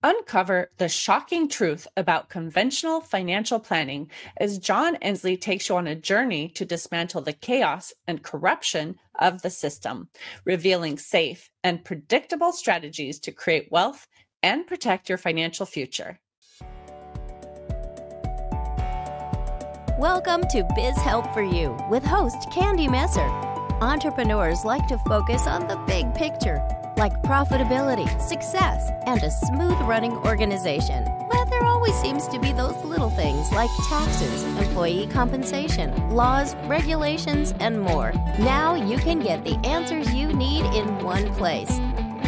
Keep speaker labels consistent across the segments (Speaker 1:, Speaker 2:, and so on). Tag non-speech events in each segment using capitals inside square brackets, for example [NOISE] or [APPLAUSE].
Speaker 1: Uncover the shocking truth about conventional financial planning as John Ensley takes you on a journey to dismantle the chaos and corruption of the system, revealing safe and predictable strategies to create wealth and protect your financial future.
Speaker 2: Welcome to Biz Help for You with host Candy Messer. Entrepreneurs like to focus on the big picture like profitability, success, and a smooth running organization. But there always seems to be those little things like taxes, employee compensation, laws, regulations, and more. Now you can get the answers you need in one place.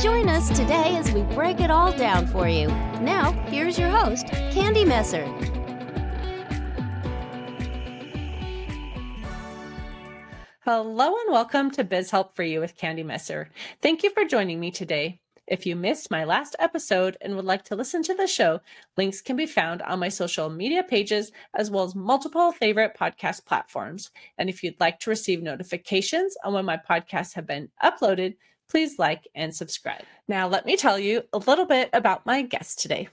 Speaker 2: Join us today as we break it all down for you. Now, here's your host, Candy Messer.
Speaker 1: Hello and welcome to Biz Help for You with Candy Messer. Thank you for joining me today. If you missed my last episode and would like to listen to the show, links can be found on my social media pages as well as multiple favorite podcast platforms. And if you'd like to receive notifications on when my podcasts have been uploaded, please like and subscribe. Now, let me tell you a little bit about my guest today.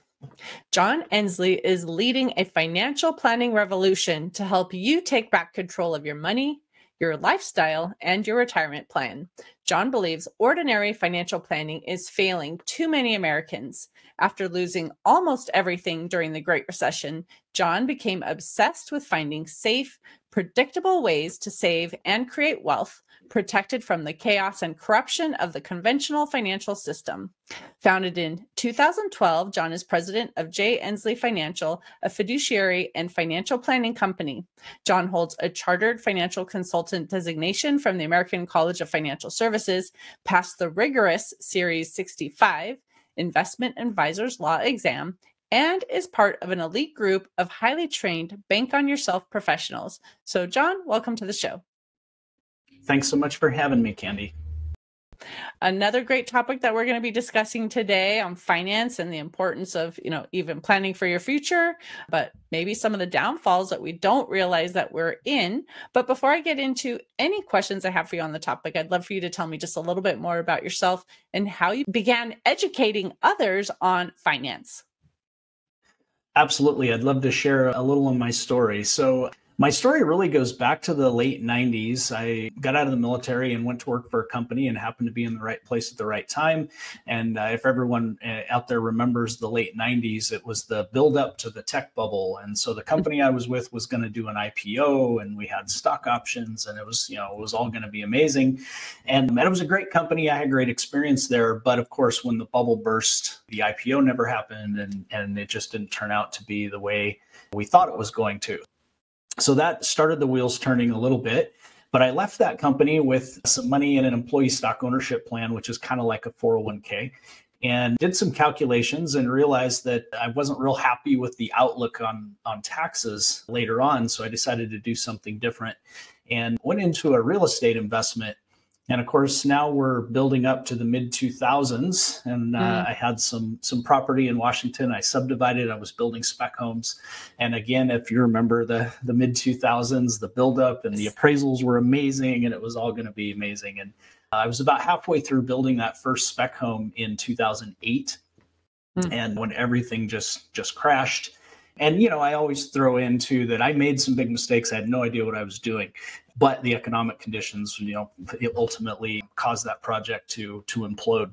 Speaker 1: John Ensley is leading a financial planning revolution to help you take back control of your money, your lifestyle, and your retirement plan. John believes ordinary financial planning is failing too many Americans. After losing almost everything during the Great Recession, John became obsessed with finding safe, predictable ways to save and create wealth protected from the chaos and corruption of the conventional financial system. Founded in 2012, John is president of J. Ensley Financial, a fiduciary and financial planning company. John holds a chartered financial consultant designation from the American College of Financial Services, passed the rigorous Series 65 investment advisor's law exam, and is part of an elite group of highly trained bank on yourself professionals. So, John, welcome to the show.
Speaker 3: Thanks so much for having me, Candy.
Speaker 1: Another great topic that we're going to be discussing today on finance and the importance of, you know, even planning for your future, but maybe some of the downfalls that we don't realize that we're in. But before I get into any questions I have for you on the topic, I'd love for you to tell me just a little bit more about yourself and how you began educating others on finance.
Speaker 3: Absolutely. I'd love to share a little of my story. So, my story really goes back to the late 90s. I got out of the military and went to work for a company and happened to be in the right place at the right time. And uh, if everyone uh, out there remembers the late 90s, it was the build up to the tech bubble. And so the company I was with was going to do an IPO and we had stock options and it was, you know, it was all going to be amazing. And, and it was a great company. I had great experience there. But of course, when the bubble burst, the IPO never happened and, and it just didn't turn out to be the way we thought it was going to. So that started the wheels turning a little bit. But I left that company with some money in an employee stock ownership plan, which is kind of like a 401k, and did some calculations and realized that I wasn't real happy with the outlook on, on taxes later on. So I decided to do something different and went into a real estate investment and of course now we're building up to the mid 2000s and uh, mm. i had some some property in washington. I subdivided. I was building spec homes. And again if you remember the the mid 2000s the buildup and the appraisals were amazing and it was all going to be amazing. And uh, i was about halfway through building that first spec home in 2008 mm. and when everything just just crashed. And you know, I always throw into that I made some big mistakes. I had no idea what I was doing, but the economic conditions, you know, ultimately caused that project to to implode.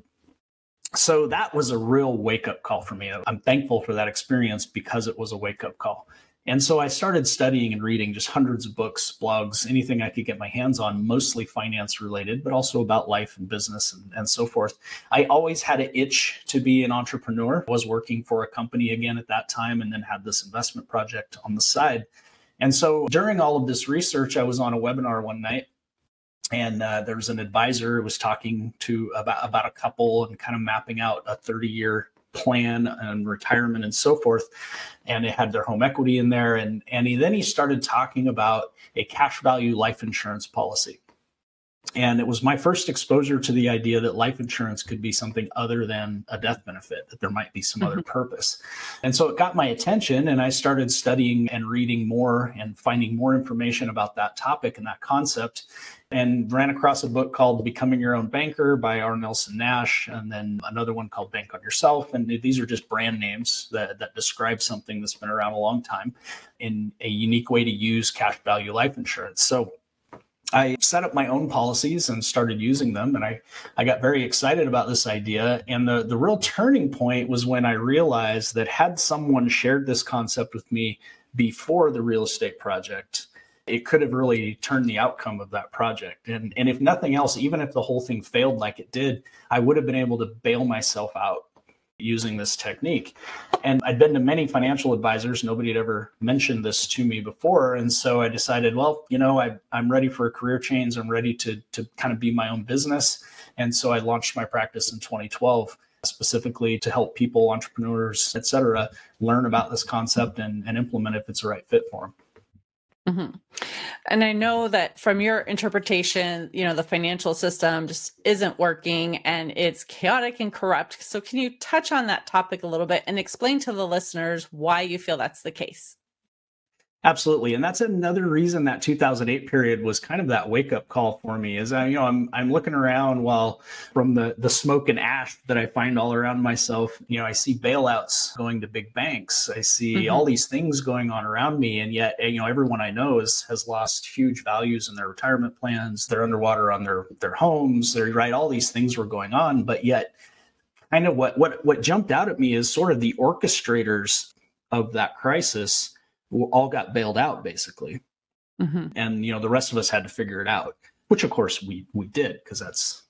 Speaker 3: So that was a real wake up call for me. I'm thankful for that experience because it was a wake up call. And so I started studying and reading just hundreds of books, blogs, anything I could get my hands on, mostly finance related, but also about life and business and, and so forth. I always had an itch to be an entrepreneur, was working for a company again at that time, and then had this investment project on the side. And so during all of this research, I was on a webinar one night and uh, there was an advisor who was talking to about, about a couple and kind of mapping out a 30 year plan and retirement and so forth. And they had their home equity in there. And, and he, then he started talking about a cash value life insurance policy. And it was my first exposure to the idea that life insurance could be something other than a death benefit, that there might be some mm-hmm. other purpose. And so it got my attention, and I started studying and reading more and finding more information about that topic and that concept. And ran across a book called Becoming Your Own Banker by R. Nelson Nash, and then another one called Bank on Yourself. And these are just brand names that, that describe something that's been around a long time in a unique way to use cash value life insurance. So I set up my own policies and started using them. And I, I got very excited about this idea. And the, the real turning point was when I realized that had someone shared this concept with me before the real estate project, it could have really turned the outcome of that project. And, and if nothing else, even if the whole thing failed like it did, I would have been able to bail myself out using this technique. And I'd been to many financial advisors. Nobody had ever mentioned this to me before. And so I decided, well, you know, I, am ready for a career change. I'm ready to, to kind of be my own business. And so I launched my practice in 2012 specifically to help people, entrepreneurs, et cetera, learn about this concept and, and implement if it's the right fit for them.
Speaker 1: Mm-hmm. And I know that from your interpretation, you know, the financial system just isn't working and it's chaotic and corrupt. So, can you touch on that topic a little bit and explain to the listeners why you feel that's the case?
Speaker 3: Absolutely, and that's another reason that 2008 period was kind of that wake up call for me. Is I, you know, I'm I'm looking around while from the the smoke and ash that I find all around myself. You know, I see bailouts going to big banks. I see mm-hmm. all these things going on around me, and yet you know everyone I know is has lost huge values in their retirement plans. They're underwater on their their homes. They're right. All these things were going on, but yet kind of what what what jumped out at me is sort of the orchestrators of that crisis all got bailed out basically. Mm-hmm. And you know, the rest of us had to figure it out, which of course we we did because that's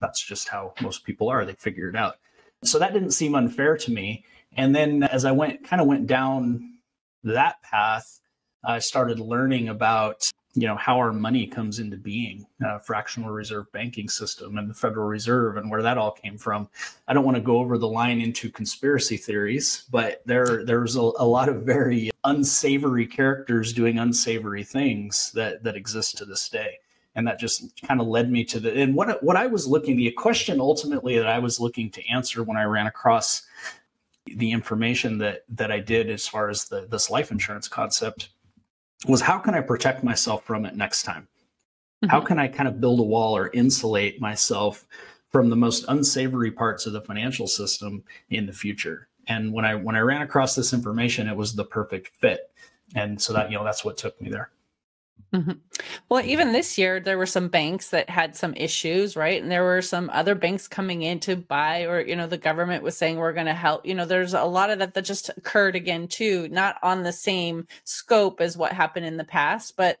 Speaker 3: that's just how most people are. They figure it out. So that didn't seem unfair to me. And then as I went kind of went down that path, I started learning about you know how our money comes into being uh, fractional reserve banking system and the federal reserve and where that all came from. I don't want to go over the line into conspiracy theories but there there's a, a lot of very unsavory characters doing unsavory things that that exist to this day. And that just kind of led me to the and what what i was looking the question ultimately that i was looking to answer when i ran across the information that that i did as far as the this life insurance concept was how can I protect myself from it next time? Mm-hmm. How can I kind of build a wall or insulate myself from the most unsavory parts of the financial system in the future? And when I when I ran across this information, it was the perfect fit. And so that, you know, that's what took me there.
Speaker 1: Mm-hmm. Well, even this year, there were some banks that had some issues, right? And there were some other banks coming in to buy, or, you know, the government was saying we're going to help. You know, there's a lot of that that just occurred again, too, not on the same scope as what happened in the past. But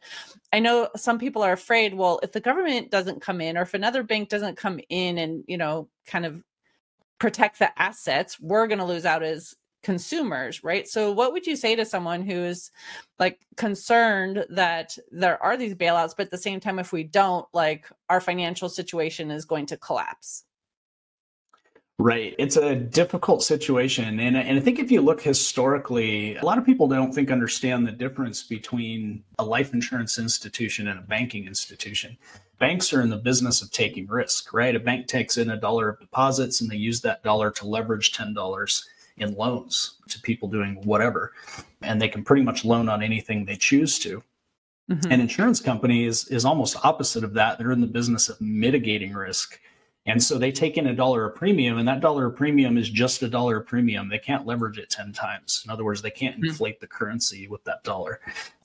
Speaker 1: I know some people are afraid, well, if the government doesn't come in, or if another bank doesn't come in and, you know, kind of protect the assets, we're going to lose out as consumers, right? So, what would you say to someone who's like concerned that there are these bailouts, but at the same time, if we don't, like our financial situation is going to collapse?
Speaker 3: Right. It's a difficult situation. And, and I think if you look historically, a lot of people don't think understand the difference between a life insurance institution and a banking institution. Banks are in the business of taking risk, right? A bank takes in a dollar of deposits and they use that dollar to leverage $10 in loans to people doing whatever. And they can pretty much loan on anything they choose to. Mm-hmm. An insurance company is, is almost opposite of that. They're in the business of mitigating risk. And so they take in a dollar a premium, and that dollar a premium is just a dollar a premium. They can't leverage it 10 times. In other words, they can't mm-hmm. inflate the currency with that dollar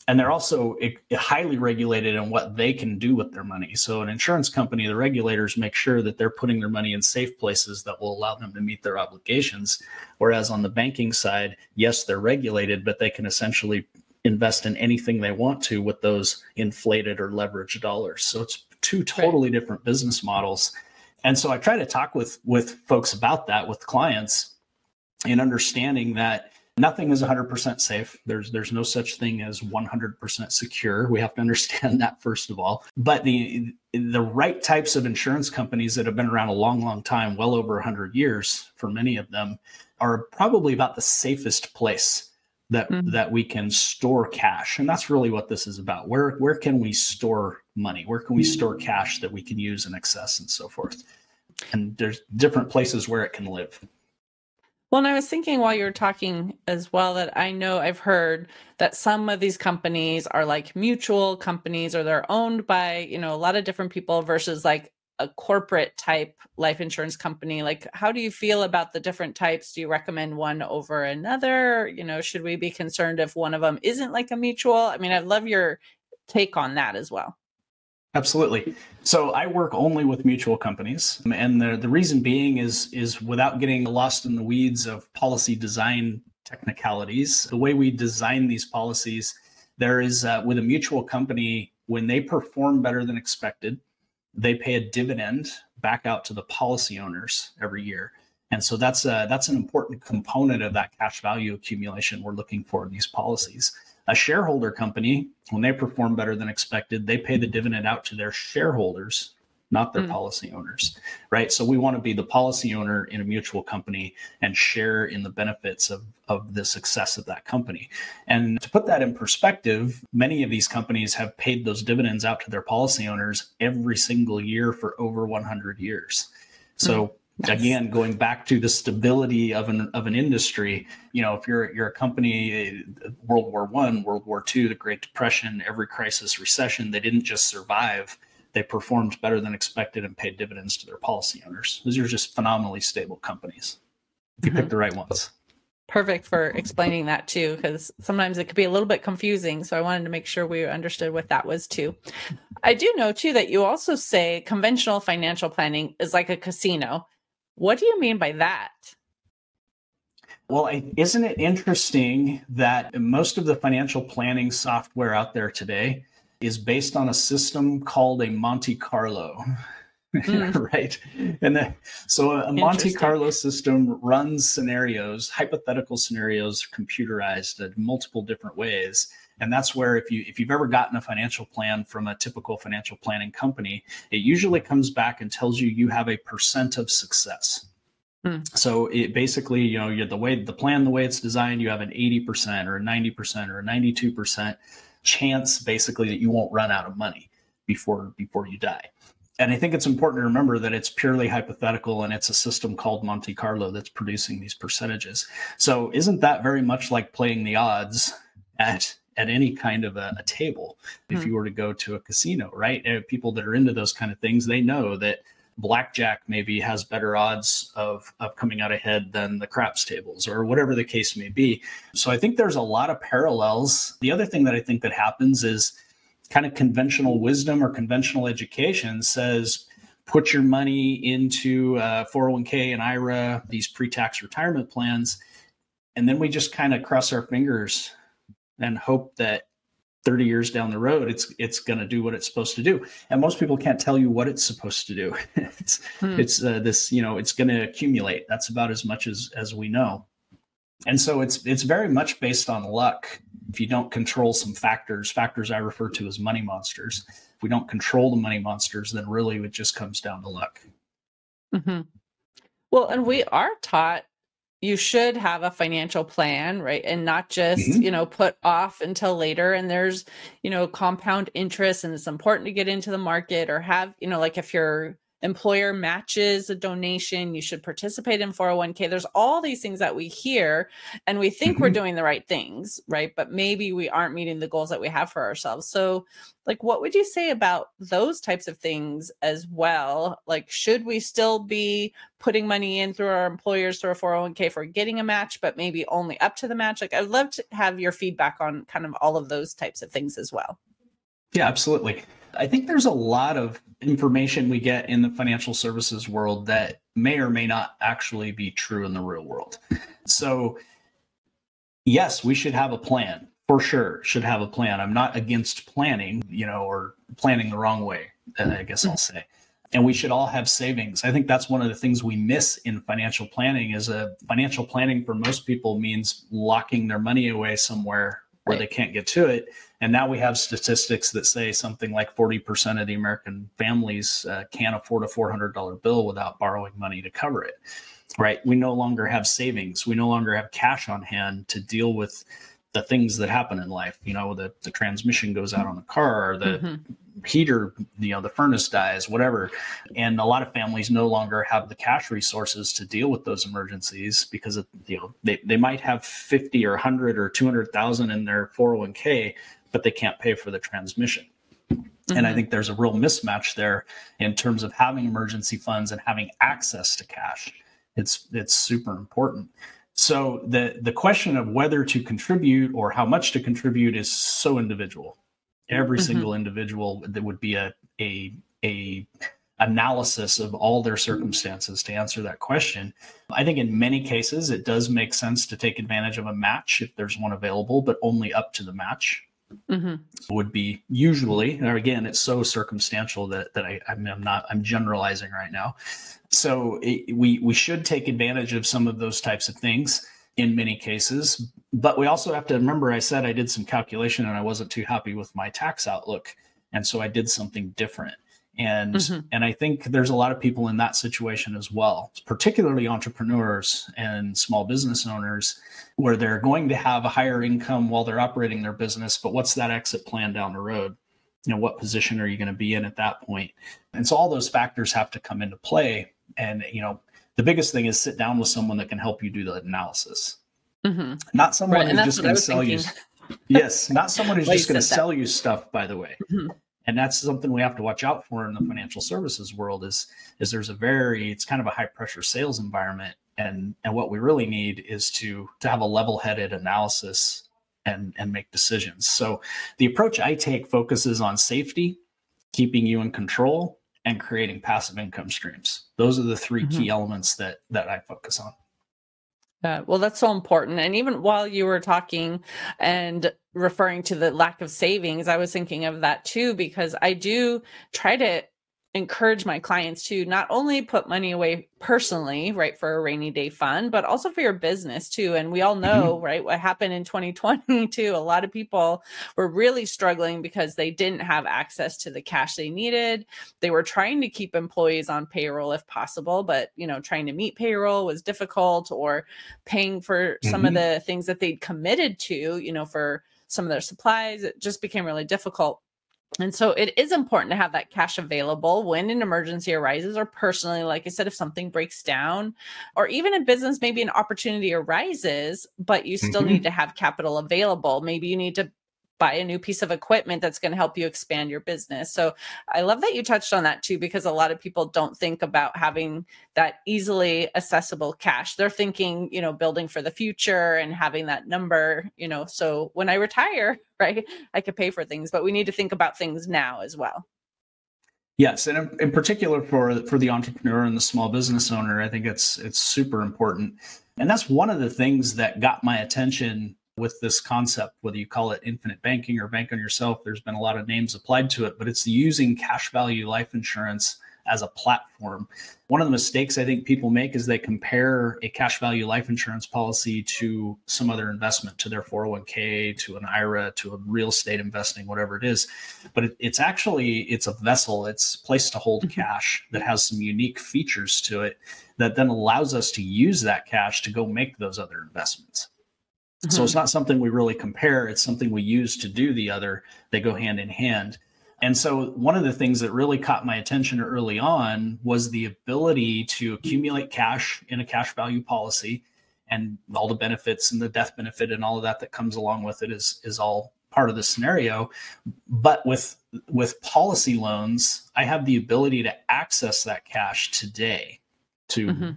Speaker 3: and they're also highly regulated in what they can do with their money. So, an insurance company, the regulators make sure that they're putting their money in safe places that will allow them to meet their obligations. Whereas on the banking side, yes, they're regulated, but they can essentially invest in anything they want to with those inflated or leveraged dollars. So, it's two totally right. different business models. And so, I try to talk with with folks about that with clients and understanding that nothing is 100% safe. There's there's no such thing as 100% secure. We have to understand [LAUGHS] that first of all. But the the right types of insurance companies that have been around a long long time, well over 100 years for many of them, are probably about the safest place that mm-hmm. that we can store cash. And that's really what this is about. Where where can we store money? Where can we store cash that we can use in excess and so forth? And there's different places where it can live.
Speaker 1: Well, and I was thinking while you were talking as well that I know I've heard that some of these companies are like mutual companies or they're owned by, you know, a lot of different people versus like a corporate type life insurance company. Like, how do you feel about the different types? Do you recommend one over another? You know, should we be concerned if one of them isn't like a mutual? I mean, I love your take on that as well.
Speaker 3: Absolutely. So I work only with mutual companies, and the the reason being is is without getting lost in the weeds of policy design technicalities. The way we design these policies, there is uh, with a mutual company when they perform better than expected, they pay a dividend back out to the policy owners every year. And so that's a, that's an important component of that cash value accumulation we're looking for in these policies. A shareholder company, when they perform better than expected, they pay the dividend out to their shareholders, not their mm. policy owners, right? So we want to be the policy owner in a mutual company and share in the benefits of, of the success of that company. And to put that in perspective, many of these companies have paid those dividends out to their policy owners every single year for over 100 years. So mm. Again, going back to the stability of an of an industry, you know, if you're you're a company, World War One, World War Two, the Great Depression, every crisis, recession, they didn't just survive; they performed better than expected and paid dividends to their policy owners. Those are just phenomenally stable companies if you mm-hmm. pick the right ones.
Speaker 1: Perfect for explaining that too, because sometimes it could be a little bit confusing. So I wanted to make sure we understood what that was too. I do know too that you also say conventional financial planning is like a casino what do you mean by that?
Speaker 3: Well, isn't it interesting that most of the financial planning software out there today is based on a system called a Monte Carlo? [LAUGHS] Mm. right. And the, so a Monte Carlo system runs scenarios, hypothetical scenarios, computerized in multiple different ways. And that's where if you if you've ever gotten a financial plan from a typical financial planning company, it usually comes back and tells you you have a percent of success. Hmm. So it basically, you know, the way the plan, the way it's designed, you have an 80% or a 90% or a 92% chance basically that you won't run out of money before before you die. And I think it's important to remember that it's purely hypothetical and it's a system called Monte Carlo that's producing these percentages. So isn't that very much like playing the odds at at any kind of a, a table mm-hmm. if hmm. you were to go to a casino, right? And people that are into those kind of things, they know that blackjack maybe has better odds of, of coming out ahead than the craps tables or whatever the case may be. So I think there's a lot of parallels. The other thing that I think that happens is kind of conventional wisdom or conventional education says put your money into uh, 401k and IRA, these pre-tax retirement plans, and then we just kind of cross our fingers and hope that 30 years down the road it's it's going to do what it's supposed to do. And most people can't tell you what it's supposed to do. [LAUGHS] It's hmm. it's uh, this you know it's going to accumulate. That's about as much as as we know. And so it's it's very much based on luck. If you don't control some factors factors i refer to as money monsters. If we don't control the money monsters then really it just comes down to luck.
Speaker 1: Mm-hmm. well and we are taught you should have a financial plan, right? And not just, mm-hmm. you know, put off until later. And there's, you know, compound interest and it's important to get into the market or have, you know, like if you're employer matches a donation you should participate in 401k there's all these things that we hear and we think mm-hmm. we're doing the right things right? But maybe we aren't meeting the goals that we have for ourselves. So like what would you say about those types of things as well? Like should we still be putting money in through our employers through a 401k for getting a match but maybe only up to the match? Like i'd love to have your feedback on kind of all of those types of things as well
Speaker 3: yeah absolutely I think there's a lot of information we get in the financial services world that may or may not actually be true in the real world. So, yes, we should have a plan for sure. Should have a plan. I'm not against planning, you know, or planning the wrong way, uh, I guess I'll say. And we should all have savings. I think that's one of the things we miss in financial planning is a financial planning for most people means locking their money away somewhere where right. they can't get to it. And now we have statistics that say something like 40% of the American families uh, can't afford a $400 bill without borrowing money to cover it. Right. We no longer have savings. We no longer have cash on hand to deal with the things that happen in life. You know, the, the transmission goes out on the car, the mm-hmm. heater, you know, the furnace dies, whatever. And a lot of families no longer have the cash resources to deal with those emergencies because of, you know, they, they might have 50 or 100 or 200,000 in their 401k, but they can't pay for the transmission. Mm-hmm. And I mm-hmm. think there's a real mismatch there in terms of having emergency funds and having access to cash. It's it's super important. So the the question of whether to contribute or how much to contribute is so individual. Every mm-hmm. single individual that would be a a a analysis of all their circumstances to answer that question. I think in many cases it does make sense to take advantage of a match if there's one available, but only up to the match. Mm-hmm. Would be usually, or again, it's so circumstantial that that I, I'm not I'm generalizing right now. So it, we we should take advantage of some of those types of things in many cases, but we also have to remember. I said I did some calculation and I wasn't too happy with my tax outlook, and so I did something different. And mm-hmm. and I think there's a lot of people in that situation as well, particularly entrepreneurs and small business owners, where they're going to have a higher income while they're operating their business, but what's that exit plan down the road? You know, what position are you going to be in at that point? And so all those factors have to come into play and you know the biggest thing is sit down with someone that can help you do the analysis mm-hmm. not someone right, who's just going to sell thinking. you yes not someone [LAUGHS] who's just going to sell you stuff by the way mm-hmm. And that's something we have to watch out for in the financial services world is is there's a very it's kind of a high pressure sales environment and and what we really need is to to have a level headed analysis and and make decisions so the approach i take focuses on safety keeping you in control and creating passive income streams. Those are the 3 mm-hmm. key elements that that I focus on.
Speaker 1: Uh, well, that's so important. And even while you were talking and referring to the lack of savings, I was thinking of that too, because I do try to encourage my clients to not only put money away personally, right, for a rainy day fund, but also for your business too. And we all know, mm-hmm. right, what happened in 2020 [LAUGHS] too. A lot of people were really struggling because they didn't have access to the cash they needed. They were trying to keep employees on payroll if possible, but you know, trying to meet payroll was difficult or paying for mm-hmm. some of mm-hmm. the things that they'd committed to, you know, for some of their supplies. It just became really difficult. And so it is important to have that cash available when an emergency arises, or personally, like I said, if something breaks down, or even in business, maybe an opportunity arises, but you still mm-hmm. need to have capital available. Maybe you need to buy a new piece of equipment that's going to help you expand your business. So I love that you touched on that too, because a lot of people don't think about having that easily accessible cash. They're thinking, you know, building for the future and having that number, you know, so when I retire, [LAUGHS] right, I could pay for things, but we need to think about things now as well.
Speaker 3: Yes, and in, in particular for for the entrepreneur and the small business owner, I think it's it's super important. And that's one of the things that got my attention with this concept, whether you call it infinite banking or bank on yourself, there's been a lot of names applied to it, but it's using cash value life insurance as a platform. One of the mistakes I think people make is they compare a cash value life insurance policy to some other investment, to their 401k, to an IRA, to a real estate investing, whatever it is. But it, it's actually it's a vessel. It's a place to hold mm-hmm. cash that has some unique features to it that then allows us to use that cash to go make those other investments. Mm-hmm. So it's not something we really compare. It's something we use to do the other. They go hand in hand. And so one of the things that really caught my attention early on was the ability to accumulate cash in a cash value policy and all the benefits and the death benefit and all of that that comes along with it is is all part of the scenario but with with policy loans i have the ability to access that cash today to mm-hmm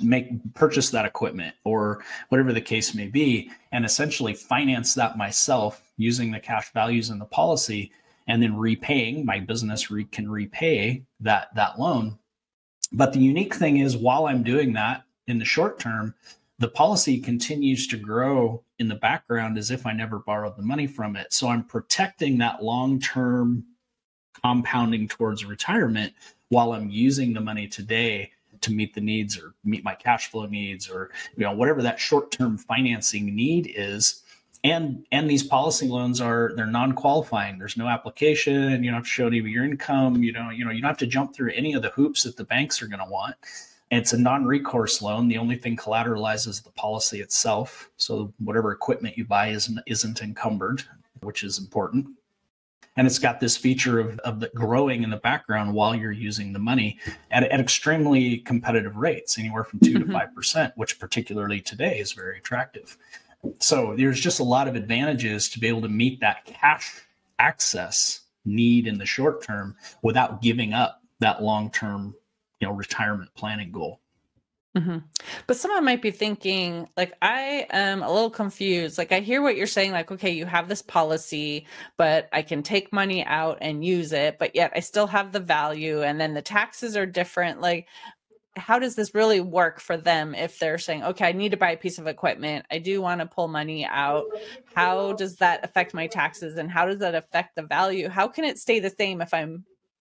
Speaker 3: make purchase that equipment or whatever the case may be and essentially finance that myself using the cash values in the policy and then repaying my business re- can repay that that loan. But the unique thing is while i'm doing that in the short term the policy continues to grow in the background as if i never borrowed the money from it. So i'm protecting that long term compounding towards retirement while i'm using the money today to meet the needs or meet my cash flow needs or you know whatever that short-term financing need is and and these policy loans are they're non-qualifying there's no application you don't have to show any of your income you know you know you don't have to jump through any of the hoops that the banks are going to want It's a non recourse loan. The only thing collateralizes the policy itself. So whatever equipment you buy isn't, isn't encumbered, which is important. And it's got this feature of, of the growing in the background while you're using the money at, at extremely competitive rates, anywhere from 2 mm-hmm. to 5%, which particularly today is very attractive. So there's just a lot of advantages to be able to meet that cash access need in the short term without giving up that long term you know retirement planning goal
Speaker 1: mm-hmm. but someone might be thinking like i am a little confused. Like i hear what you're saying like okay you have this policy but i can take money out and use it but yet i still have the value and then the taxes are different. Like how does this really work for them if they're saying okay i need to buy a piece of equipment. I do want to pull money out. How does that affect my taxes and how does that affect the value? How can it stay the same if i'm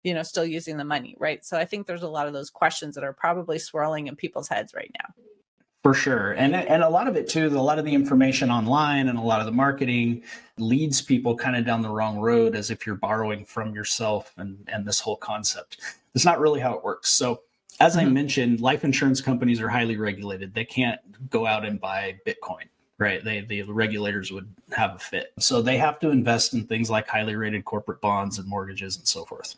Speaker 1: you know still using the money right so i think there's a lot of those questions that are probably swirling in people's heads right now
Speaker 3: for sure and and a lot of it too a lot of the information online and a lot of the marketing leads people kind of down the wrong road as if you're borrowing from yourself and and this whole concept it's not really how it works so as mm-hmm. I mentioned, life insurance companies are highly regulated. They can't go out and buy Bitcoin, right? They, the regulators would have a fit. So they have to invest in things like highly rated corporate bonds and mortgages and so forth.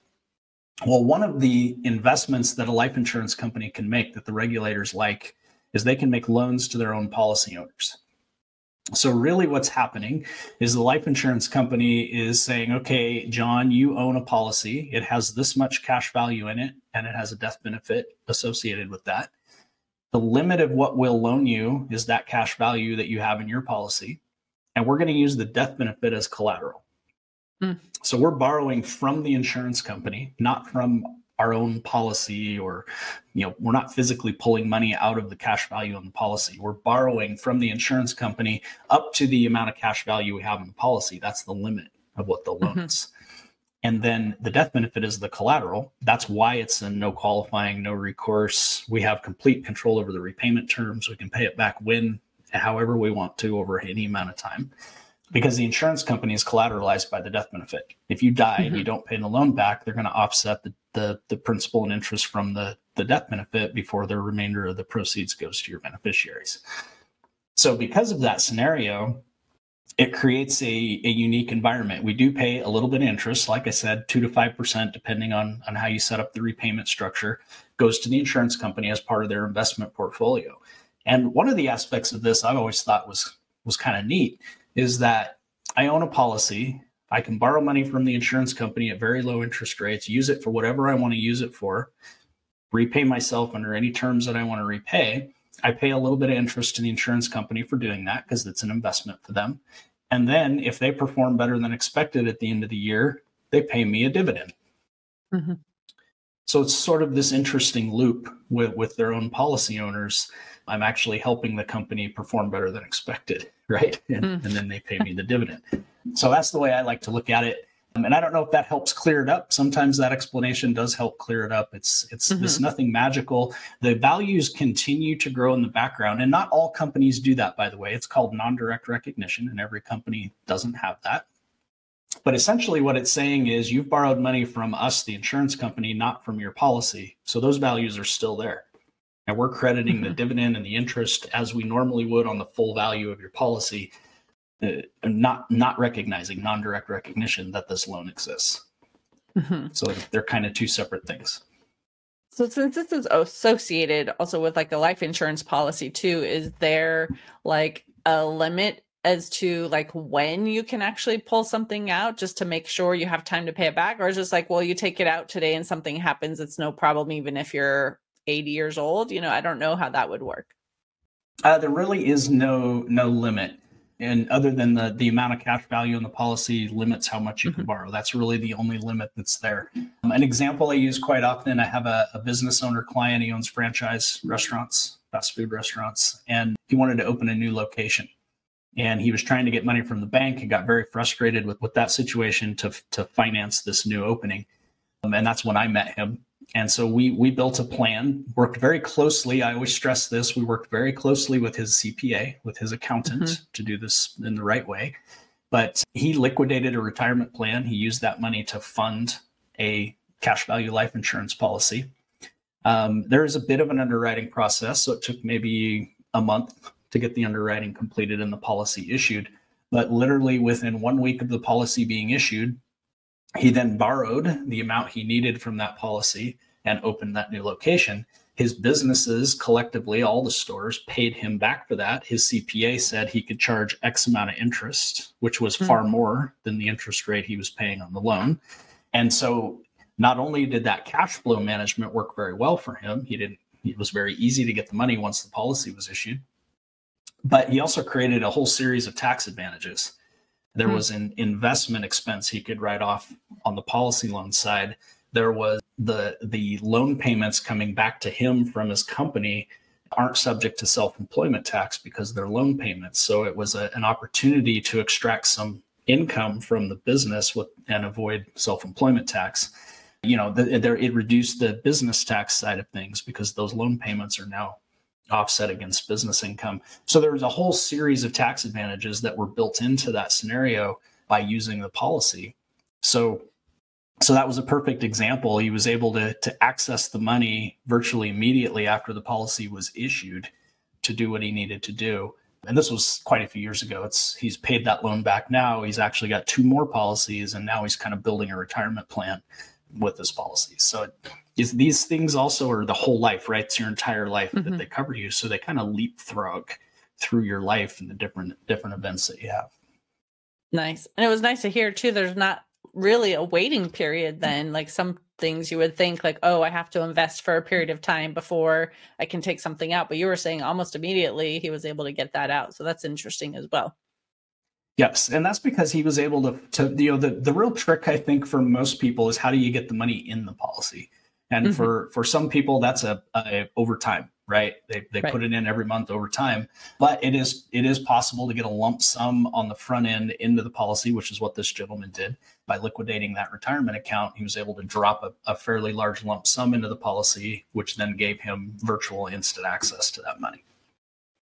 Speaker 3: Well, one of the investments that a life insurance company can make that the regulators like is they can make loans to their own policy owners. So, really, what's happening is the life insurance company is saying, okay, John, you own a policy. It has this much cash value in it, and it has a death benefit associated with that. The limit of what we'll loan you is that cash value that you have in your policy. And we're going to use the death benefit as collateral. Mm. So, we're borrowing from the insurance company, not from our own policy or you know we're not physically pulling money out of the cash value on the policy. We're borrowing from the insurance company up to the amount of cash value we have in the policy. That's the limit of what the loan mm-hmm. is. And then the death benefit is the collateral. That's why it's a no qualifying no recourse. We have complete control over the repayment terms. We can pay it back when however we want to over any amount of time because the insurance company is collateralized by the death benefit. If you die mm-hmm. and you mm-hmm. don't pay the loan back, they're going to offset the, the, the principal and interest from the, the death benefit before the remainder of the proceeds goes to your beneficiaries. So, because of that scenario, it creates a, a unique environment. We do pay a little bit of interest, like I said, two to five percent, depending on, on how you set up the repayment structure, goes to the insurance company as part of their investment portfolio. And one of the aspects of this I've always thought was was kind of neat is that I own a policy. I can borrow money from the insurance company at very low interest rates, use it for whatever I want to use it for, repay myself under any terms that I want to repay. I pay a little bit of interest to the insurance company for doing that because it's an investment for them. And then if they perform better than expected at the end of the year, they pay me a dividend. Mm-hmm. So it's sort of this interesting loop with, with their own policy owners I'm actually helping the company perform better than expected, [LAUGHS] right? And, mm. and then they pay me the dividend. So that's the way I like to look at it. Um, and I don't know if that helps clear it up. Sometimes that explanation does help clear it up. It's it's mm-hmm. it's nothing magical. The values continue to grow in the background, and not all companies do that. By the way, it's called non-direct recognition, and every company doesn't have that. But essentially, what it's saying is you've borrowed money from us, the insurance company, not from your policy. So those values are still there and we're crediting the [LAUGHS] dividend and the interest as we normally would on the full value of your policy, uh, not not recognizing non-direct recognition that this loan exists. Mm-hmm. So they're kind of two separate things.
Speaker 1: So since this is associated also with like a life insurance policy too, is there like a limit as to like when you can actually pull something out just to make sure you have time to pay it back or is it just like well you take it out today and something happens it's no problem even if you're 80 years old you know i don't know how that would work.
Speaker 3: Uh, there really is no no limit and other than the the amount of cash value in the policy limits how much you mm-hmm. can borrow. That's really the only limit that's there. Um, an example i use quite often i have a, a business owner client he owns franchise restaurants fast food restaurants and he wanted to open a new location. And he was trying to get money from the bank and got very frustrated with, with that situation to, to finance this new opening. Um, and that's when i met him and so we we built a plan, worked very closely. I always stress this. We worked very closely with his CPA, with his accountant mm-hmm. to do this in the right way. But he liquidated a retirement plan. He used that money to fund a cash value life insurance policy. Um, there is a bit of an underwriting process, so it took maybe a month to get the underwriting completed and the policy issued. But literally within one week of the policy being issued, he then borrowed the amount he needed from that policy and opened that new location. His businesses collectively, all the stores, paid him back for that. His CPA said he could charge X amount of interest, which was mm-hmm. far more than the interest rate he was paying on the loan. And so not only did that cash flow management work very well for him, he didn't it was very easy to get the money once the policy was issued. But he also created a whole series of tax advantages. There mm-hmm. was an investment expense he could write off on the policy loan side. There was the the loan payments coming back to him from his company aren't subject to self-employment tax because they're loan payments. So it was a, an opportunity to extract some income from the business with, and avoid self-employment tax. You know, the, there, it reduced the business tax side of things because those loan payments are now offset against business income. So there was a whole series of tax advantages that were built into that scenario by using the policy. So so that was a perfect example. He was able to to access the money virtually immediately after the policy was issued to do what he needed to do. And this was quite a few years ago. It's he's paid that loan back now. He's actually got two more policies and now he's kind of building a retirement plan with this policy. So is these things also are the whole life, right? It's your entire life mm-hmm. that they cover you. So they kind of leapfrog through your life and the different different events that you have.
Speaker 1: Nice. And it was nice to hear too. There's not really a waiting period then. Like some things you would think like, oh, I have to invest for a period of time before I can take something out. But you were saying almost immediately he was able to get that out. So that's interesting as well.
Speaker 3: Yes, and that's because he was able to, to you know, the, the real trick I think for most people is how do you get the money in the policy? And mm-hmm. for for some people, that's a, a over time, right? They they right. put it in every month over time. But it is it is possible to get a lump sum on the front end into the policy, which is what this gentleman did by liquidating that retirement account. He was able to drop a, a fairly large lump sum into the policy, which then gave him virtual instant access to that money.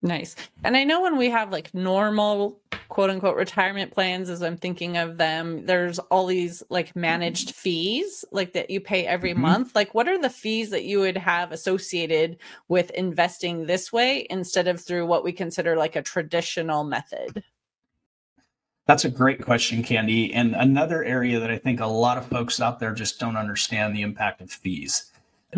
Speaker 1: Nice. And I know when we have like normal quote unquote retirement plans, as I'm thinking of them, there's all these like managed fees like that you pay every mm-hmm. month. Like, what are the fees that you would have associated with investing this way instead of through what we consider like a traditional method?
Speaker 3: That's a great question, Candy. And another area that I think a lot of folks out there just don't understand the impact of fees.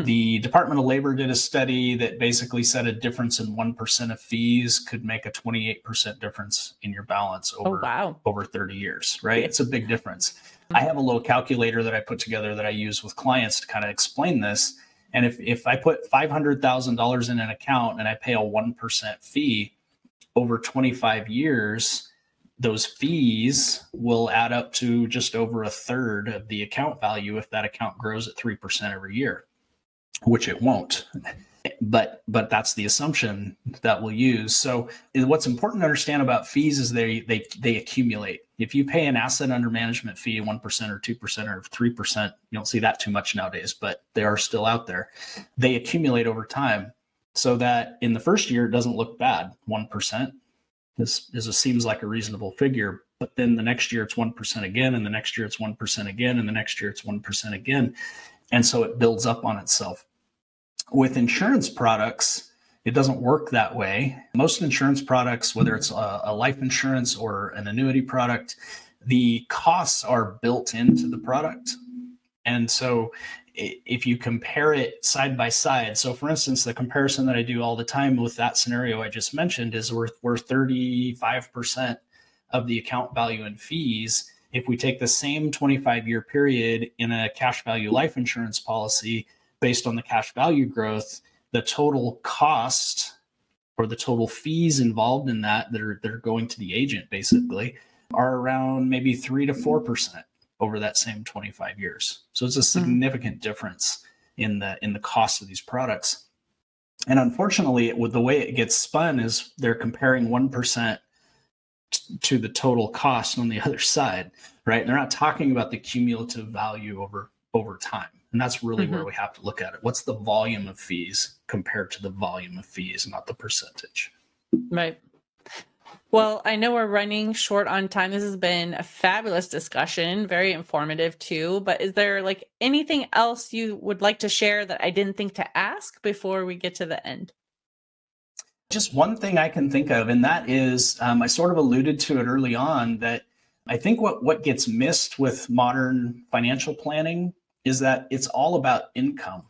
Speaker 3: The Department of Labor did a study that basically said a difference in 1% of fees could make a 28% difference in your balance oh, over, oh, wow. over 30 years, right? It's a big difference. Hmm. I have a little calculator that I put together that I use with clients to kind of explain this. And if, if I put $500,000 in an account and I pay a 1% fee over 25 years, those fees will add up to just over a third of the account value if that account grows at 3% every year which it won't. But but that's the assumption that we'll use. So what's important to understand about fees is they they they accumulate. If you pay an asset under management fee 1% or 2% or 3% you don't see that too much nowadays but they are still out there. They accumulate over time so that in the first year it doesn't look bad. 1% this is a, seems like a reasonable figure but then the next year it's 1% again and the next year it's 1% again and the next year it's 1% again. And so it builds up on itself with insurance products, it doesn't work that way. Most insurance products, whether it's a, a, life insurance or an annuity product, the costs are built into the product. And so if you compare it side by side, so for instance, the comparison that I do all the time with that scenario I just mentioned is worth worth 35% of the account value in fees. If we take the same 25 year period in a cash value life insurance policy, based on the cash value growth, the total cost or the total fees involved in that that are that are going to the agent basically are around maybe three to four percent over that same 25 years. So it's a hmm. significant mm-hmm. difference in the in the cost of these products. And unfortunately, with the way it gets spun is they're comparing one percent to the total cost on the [LAUGHS] other side, right? They're not talking about the cumulative value over over time. And that's really mm-hmm. where we have to look at it. What's the volume of fees compared to the volume of fees, not the percentage?
Speaker 1: Right. Well, I know we're running short on time. This has been a fabulous discussion, very informative too. But is there like anything else you would like to share that I didn't think to ask before we get to the end?
Speaker 3: Just one thing I can think of, and that is um, I sort of alluded to it early on that I think what, what gets missed with modern financial planning is that it's all about income,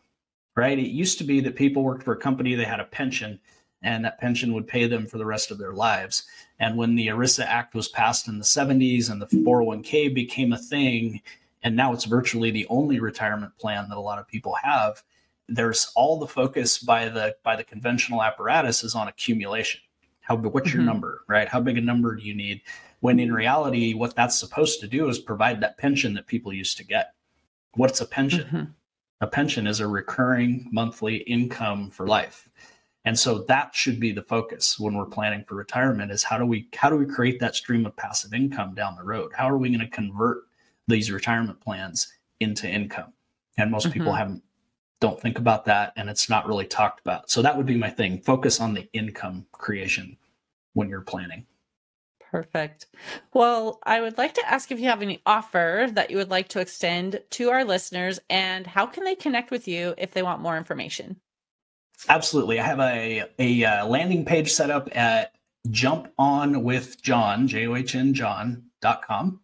Speaker 3: right? It used to be that people worked for a company, they had a pension, and that pension would pay them for the rest of their lives. And when the ERISA Act was passed in the 70s and the 401k became a thing, and now it's virtually the only retirement plan that a lot of people have, there's all the focus by the by the conventional apparatus is on accumulation. How big what's your mm-hmm. number, right? How big a number do you need? When in reality, what that's supposed to do is provide that pension that people used to get. What's a pension? Mm-hmm. A pension is a recurring monthly income for life. And so that should be the focus when we're planning for retirement is how do we how do we create that stream of passive income down the road? How are we going to convert these retirement plans into income? And most mm-hmm. people haven't don't think about that and it's not really talked about. So that would be my thing. Focus on the income creation when you're planning.
Speaker 1: Perfect. Well, I would like to ask if you have any offer that you would like to extend to our listeners and how can they connect with you if they want more information?
Speaker 3: Absolutely. I have a, a uh, landing page set up at jumponwithjohn, J-O-H-N John.com.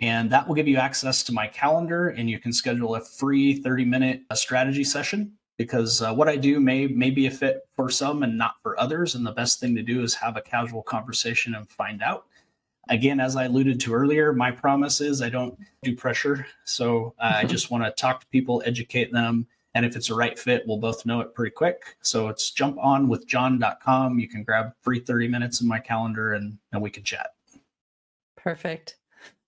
Speaker 3: And that will give you access to my calendar and you can schedule a free 30 minute uh, strategy session because uh, what I do may may be a fit for some and not for others. And the best thing to do is have a casual conversation and find out. Again, as I alluded to earlier, my promise is I don't do pressure. So uh, I just want to talk to people, educate them. And if it's a right fit, we'll both know it pretty quick. So it's jumponwithjohn.com. You can grab free 30 minutes in my calendar and, and we can chat.
Speaker 1: Perfect.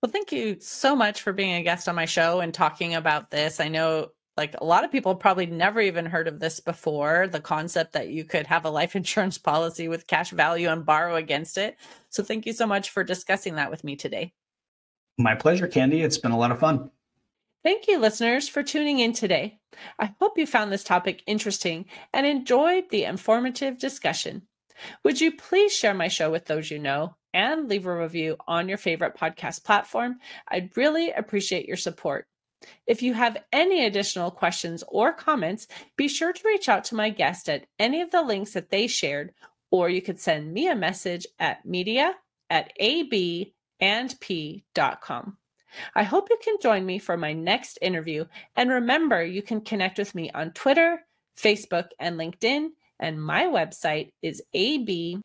Speaker 1: Well, thank you so much for being a guest on my show and talking about this. I know like a lot of people probably never even heard of this before the concept that you could have a life [LAUGHS] insurance policy with cash value and borrow against it. So thank you so much for discussing that with me today.
Speaker 3: My pleasure, Candy. It's been a lot of fun.
Speaker 1: Thank you, listeners, for tuning in today. I hope you found this topic interesting and enjoyed the informative discussion. Would you please share my show with those you know and leave a review on your favorite podcast platform? I'd really appreciate your support. If you have any additional questions or comments, be sure to reach out to my guest at any of the links that they shared, or you could send me a message at media at abandp.com. I hope you can join me for my next interview. And remember, you can connect with me on Twitter, Facebook, and LinkedIn. And my website is abandp.com.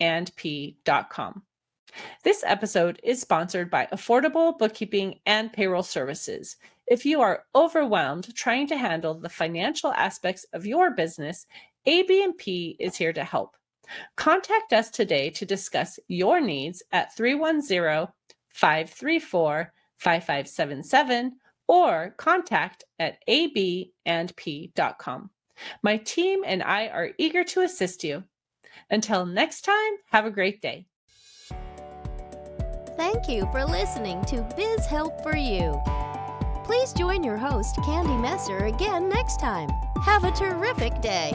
Speaker 1: This episode is sponsored by Affordable Bookkeeping and Payroll Services. If you are overwhelmed trying to handle the financial aspects of your business, ABP is here to help. Contact us today to discuss your needs at 310 534 5577 or contact at abandp.com. My team and I are eager to assist you. Until next time, have a great day.
Speaker 2: Thank you for listening to Biz Help for You. Please join your host, Candy Messer, again next time. Have a terrific day.